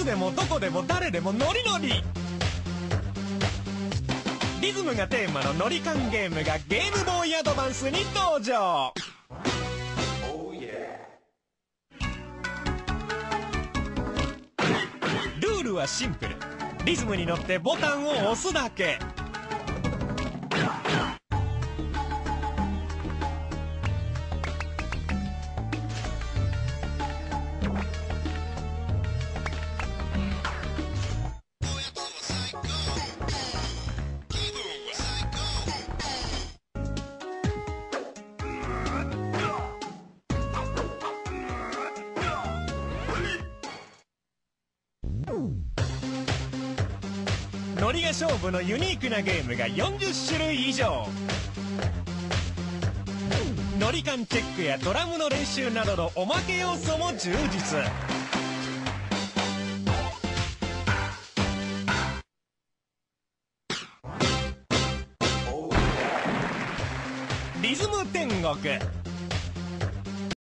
つでもどこでも誰でもノリノリ。リズムがテーマのノリ感ゲームがゲームボーイアドバンスに登場。ルールはシンプル。リズムに乗ってボタンを押すだけ。ノリが勝負のユニークなゲームが40種類以上。ノリカンチェックやドラムの練習などのおまけ要素も充実。リズム天国。